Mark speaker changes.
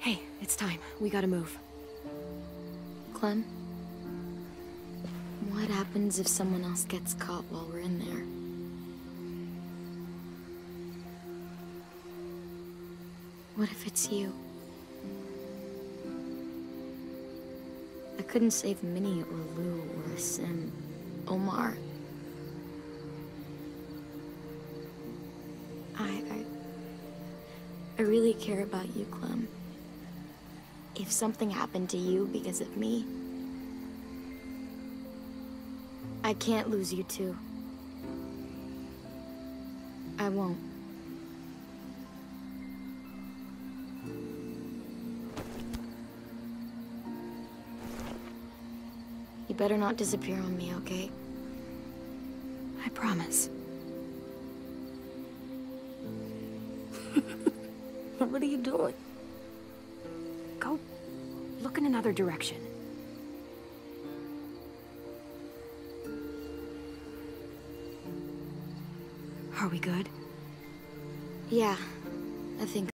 Speaker 1: Hey, it's time. We gotta move.
Speaker 2: Clem? What happens if someone else gets caught while we're in there? What if it's you? I couldn't save Minnie or Lou or Sim. Omar. I, I... I really care about you, Clem. If something happened to you because of me, I can't lose you too. I won't. You better not disappear on me, okay?
Speaker 1: I promise.
Speaker 2: What are you doing?
Speaker 1: Go look in another direction. Are we good?
Speaker 2: Yeah, I think